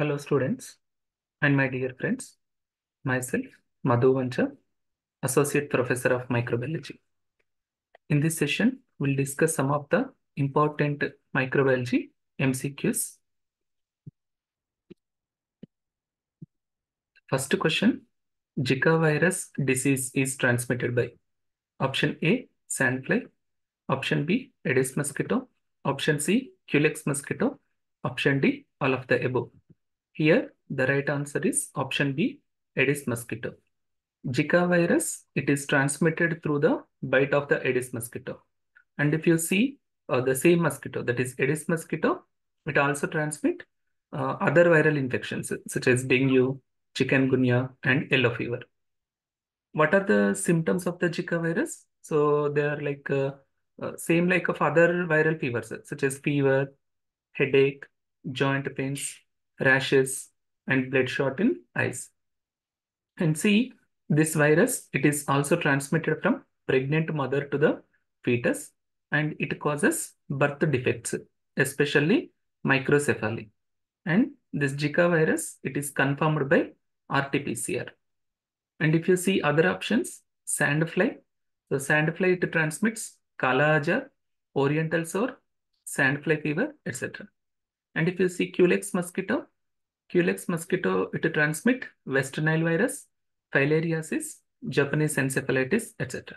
Hello, students, and my dear friends. Myself, Madhu Vancha, Associate Professor of Microbiology. In this session, we'll discuss some of the important microbiology MCQs. First question Zika virus disease is transmitted by option A, sandfly, option B, Aedes mosquito, option C, Culex mosquito, option D, all of the above. Here, the right answer is option B, Aedes mosquito. Zika virus, it is transmitted through the bite of the Aedes mosquito. And if you see uh, the same mosquito, that is Aedes mosquito, it also transmit uh, other viral infections such as dengue, chikungunya, and yellow fever. What are the symptoms of the Zika virus? So they are like uh, uh, same like of other viral fevers such as fever, headache, joint pains, rashes, and bloodshot in eyes. And see, this virus, it is also transmitted from pregnant mother to the fetus and it causes birth defects, especially microcephaly. And this Zika virus, it is confirmed by RT-PCR. And if you see other options, sandfly. So sandfly, it transmits Kala Oriental sore, sandfly fever, etc. And if you see Culex mosquito, Culex mosquito, it transmit West Nile virus, filariasis, Japanese encephalitis, etc.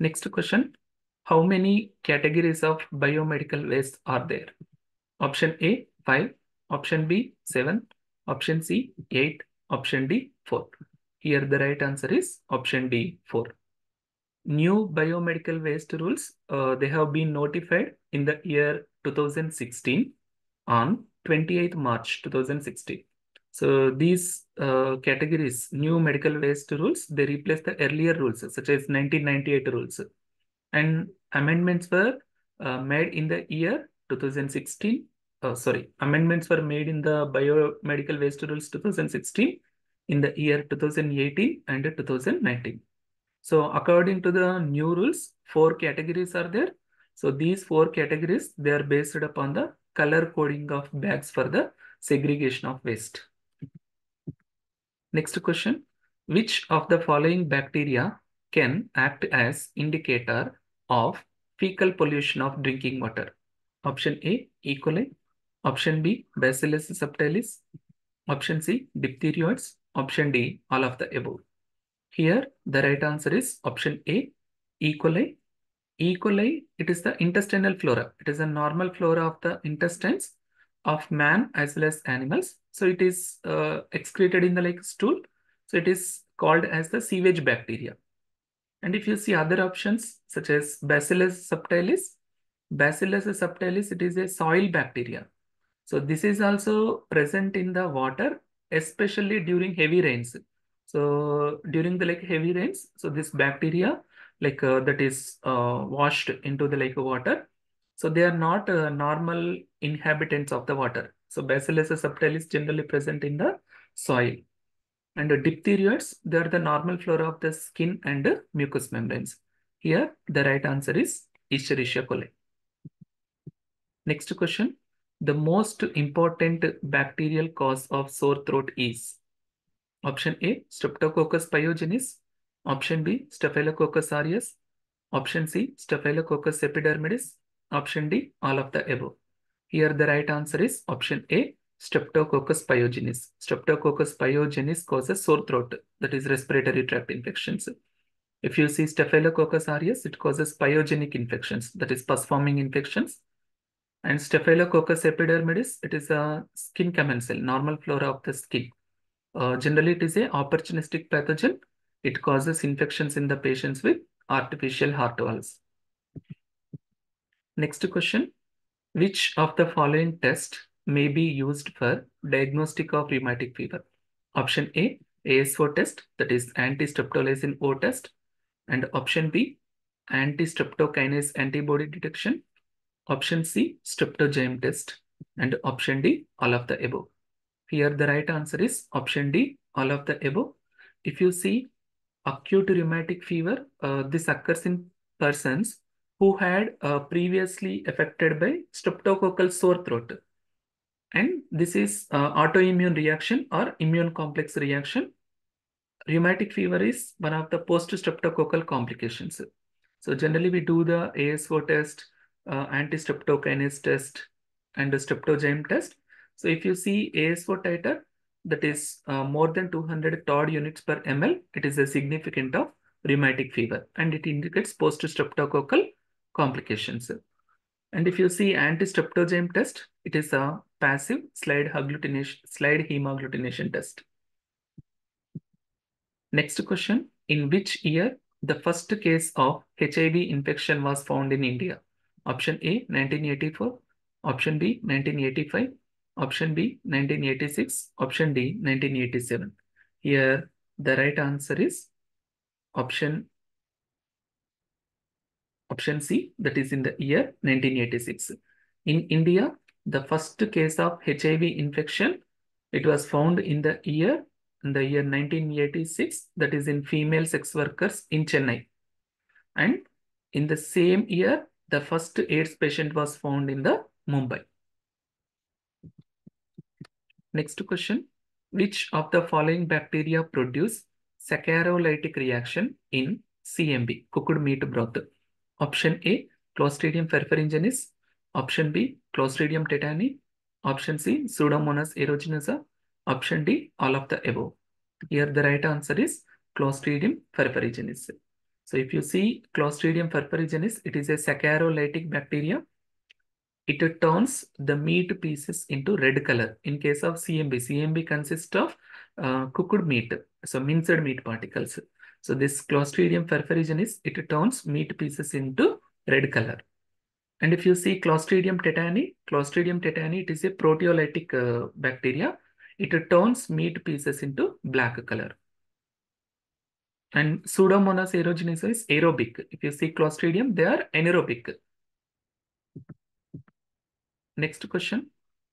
Next question. How many categories of biomedical waste are there? Option A, 5. Option B, 7. Option C, 8. Option D, 4. Here the right answer is option D, 4. New biomedical waste rules, uh, they have been notified in the year 2016 on 28th March 2016. So these uh, categories, new medical waste rules, they replace the earlier rules such as 1998 rules. And amendments were uh, made in the year 2016. Oh, sorry, amendments were made in the biomedical waste rules 2016 in the year 2018 and 2019. So according to the new rules, four categories are there. So these four categories, they are based upon the color coding of bags for the segregation of waste. Next question. Which of the following bacteria can act as indicator of fecal pollution of drinking water? Option A, E. coli. Option B, Bacillus subtilis. Option C, diphtheroids. Option D, all of the above. Here, the right answer is option A, E. coli. E. coli, it is the intestinal flora. It is a normal flora of the intestines of man as well as animals. So it is uh, excreted in the like stool. So it is called as the sewage bacteria. And if you see other options such as Bacillus subtilis, Bacillus subtilis, it is a soil bacteria. So this is also present in the water, especially during heavy rains. So during the like heavy rains, so this bacteria like uh, that is uh, washed into the like water. So they are not uh, normal inhabitants of the water. So Bacillus subtilis generally present in the soil. And the diphtheroids, they are the normal flora of the skin and mucous membranes. Here, the right answer is Escherichia coli. Next question. The most important bacterial cause of sore throat is option A, Streptococcus pyogenes, option B, Staphylococcus aureus, option C, Staphylococcus epidermidis, option D, all of the above. Here the right answer is option A, Streptococcus pyogenes. Streptococcus pyogenes causes sore throat, that is respiratory tract infections. If you see Staphylococcus aureus, it causes pyogenic infections, that is pus forming infections. And Staphylococcus epidermidis, it is a skin commensal, normal flora of the skin. Uh, generally, it is a opportunistic pathogen. It causes infections in the patients with artificial heart valves. Next question. Which of the following tests may be used for diagnostic of rheumatic fever? Option A, ASO test, that is anti-streptolysin O test. And option B, anti-streptokinase antibody detection. Option C, streptozyme test. And option D, all of the above. Here the right answer is option D, all of the above. If you see acute rheumatic fever, uh, this occurs in persons who had uh, previously affected by streptococcal sore throat. And this is uh, autoimmune reaction or immune complex reaction. Rheumatic fever is one of the post-streptococcal complications. So generally we do the ASO test, uh, anti-streptokinase test, and the streptozyme test. So if you see ASO titer, that is uh, more than 200 Todd units per ml, it is a significant of rheumatic fever and it indicates post-streptococcal complications. And if you see anti-streptozyme test, it is a passive slide agglutination, slide hemagglutination test. Next question, in which year the first case of HIV infection was found in India? Option A, 1984. Option B, 1985. Option B, 1986. Option D, 1987. Here, the right answer is option option C, that is in the year 1986. In India, the first case of HIV infection, it was found in the year in the year 1986, that is in female sex workers in Chennai. And in the same year, the first AIDS patient was found in the Mumbai. Next question. Which of the following bacteria produce saccharolytic reaction in CMB, cooked meat broth? Option A, Clostridium perfringens. Option B, Clostridium tetani. Option C, Pseudomonas aeruginosa. Option D, all of the above. Here the right answer is Clostridium perfringens. So if you see Clostridium perfringens, it is a saccharolytic bacteria it turns the meat pieces into red color. In case of CMB, CMB consists of uh, cooked meat, so minced meat particles. So this Clostridium perfringens, it turns meat pieces into red color. And if you see Clostridium tetani, Clostridium tetani, it is a proteolytic uh, bacteria. It turns meat pieces into black color. And Pseudomonas aeruginosa is aerobic. If you see Clostridium, they are anaerobic. Next question.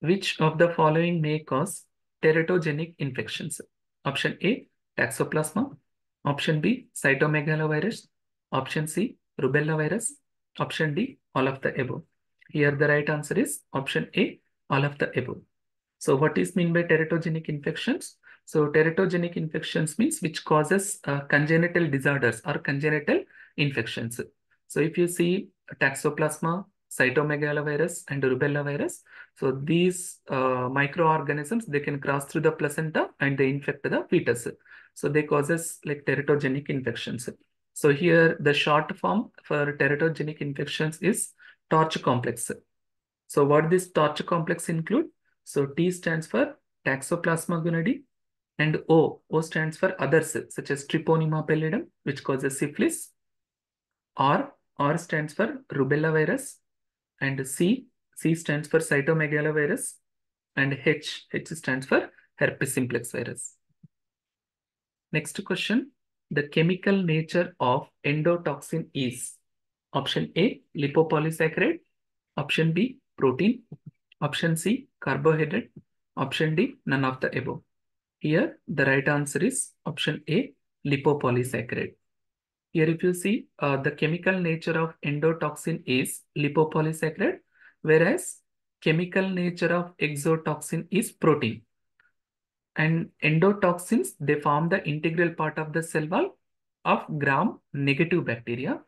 Which of the following may cause teratogenic infections? Option A, Toxoplasma. Option B, cytomegalovirus. Option C, rubella virus. Option D, all of the above. Here the right answer is option A, all of the above. So what is mean by teratogenic infections? So teratogenic infections means which causes uh, congenital disorders or congenital infections. So if you see Toxoplasma, cytomegalovirus and rubella virus. So these uh, microorganisms, they can cross through the placenta and they infect the fetus. So they causes like teratogenic infections. So here the short form for teratogenic infections is torch complex. So what this torch complex include? So T stands for Toxoplasma gondii and O, O stands for others such as Treponema pallidum which causes syphilis. R, R stands for rubella virus and C, C stands for cytomegalovirus and H, H stands for herpes simplex virus. Next question, the chemical nature of endotoxin is option A, lipopolysaccharide, option B, protein, option C, carbohydrate, option D, none of the above. Here, the right answer is option A, lipopolysaccharide. Here, if you see, uh, the chemical nature of endotoxin is lipopolysaccharide, whereas chemical nature of exotoxin is protein. And endotoxins, they form the integral part of the cell wall of gram-negative bacteria.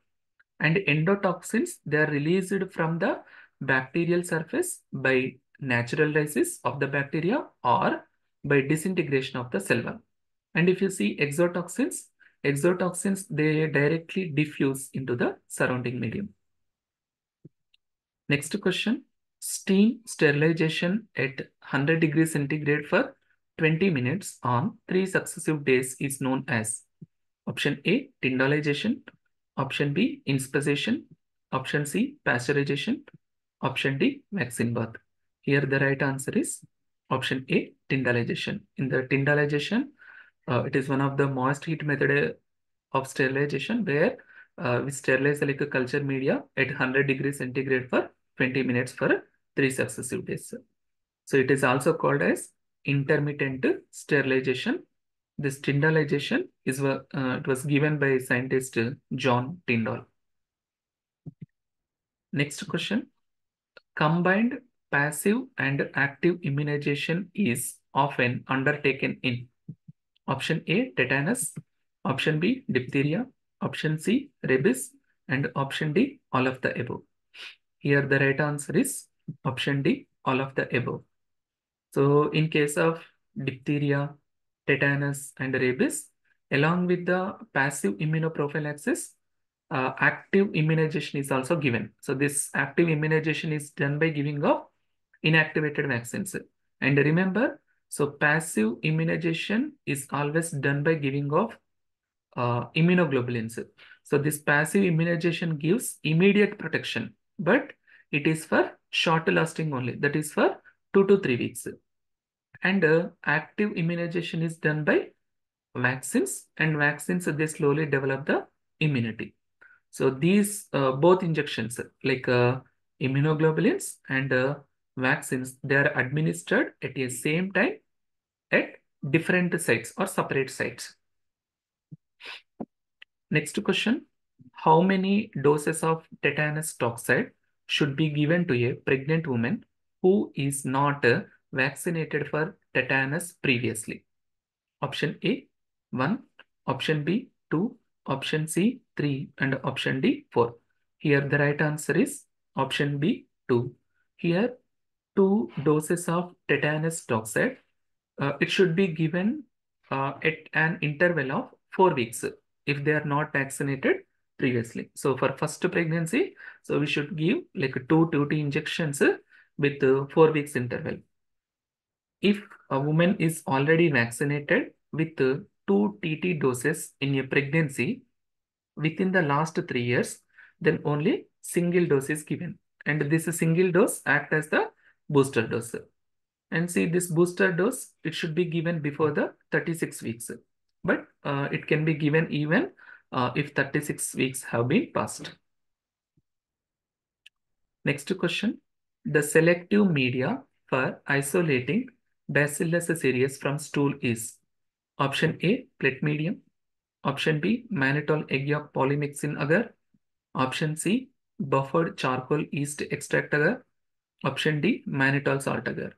And endotoxins, they are released from the bacterial surface by natural lysis of the bacteria or by disintegration of the cell wall. And if you see exotoxins, exotoxins, they directly diffuse into the surrounding medium. Next question, steam sterilization at 100 degrees centigrade for 20 minutes on three successive days is known as option A, tyndallization, option B, inspissation, option C, pasteurization, option D, vaccine bath. Here the right answer is option A, tyndallization. In the tyndallization, uh, it is one of the moist heat method of sterilization where uh, we sterilize like a culture media at 100 degrees centigrade for 20 minutes for three successive days. So it is also called as intermittent sterilization. This tyndallization is uh, it was given by scientist John Tyndall. Next question. Combined passive and active immunization is often undertaken in? Option A, tetanus. Option B, diphtheria. Option C, rabies. And option D, all of the above. Here the right answer is option D, all of the above. So in case of diphtheria, tetanus, and rabies, along with the passive immunoprophylaxis, uh, active immunization is also given. So this active immunization is done by giving of inactivated vaccines. And remember, so passive immunization is always done by giving of uh, immunoglobulins. So this passive immunization gives immediate protection, but it is for short lasting only. That is for two to three weeks. And uh, active immunization is done by vaccines and vaccines, they slowly develop the immunity. So these uh, both injections like uh, immunoglobulins and uh, vaccines, they are administered at the same time at different sites or separate sites. Next question. How many doses of tetanus toxoid should be given to a pregnant woman who is not vaccinated for tetanus previously? Option A, 1. Option B, 2. Option C, 3. And option D, 4. Here the right answer is option B, 2. Here, 2 doses of tetanus toxoid. Uh, it should be given uh, at an interval of 4 weeks if they are not vaccinated previously. So for first pregnancy, so we should give like two 2T injections with 4 weeks interval. If a woman is already vaccinated with 2 TT doses in a pregnancy within the last 3 years, then only single dose is given. And this single dose act as the booster dose. And see this booster dose, it should be given before the 36 weeks but uh, it can be given even uh, if 36 weeks have been passed. Next question. The selective media for isolating Bacillus cereus from stool is option A, plate medium, option B, mannitol egg yolk polymyxin agar, option C, buffered charcoal yeast extract agar, option D, mannitol salt agar.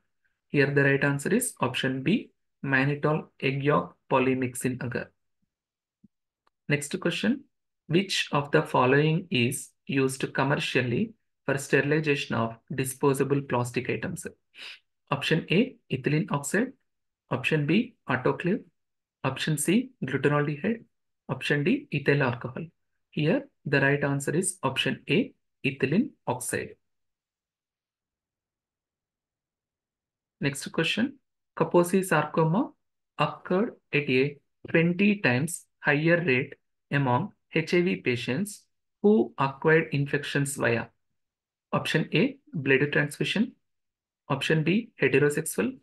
Here the right answer is option B, mannitol egg yolk polymyxin agar. Next question. Which of the following is used commercially for sterilization of disposable plastic items? Option A, ethylene oxide. Option B, autoclave. Option C, glutaraldehyde. Option D, ethyl alcohol. Here, the right answer is option A, ethylene oxide. Next question. Kaposi sarcoma occurred at a 20 times higher rate among HIV patients who acquired infections via option A, blood transfusion, option B, heterosexual,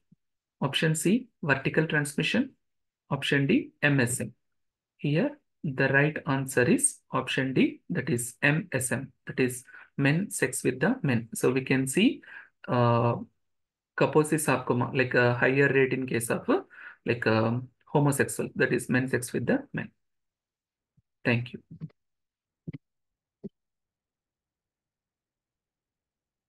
option C, vertical transmission, option D, MSM. Here, the right answer is option D, that is MSM, that is men sex with the men. So we can see uh, Kaposi sarcoma, like a higher rate in case of uh, like um, homosexual, that is men sex with the men. Thank you.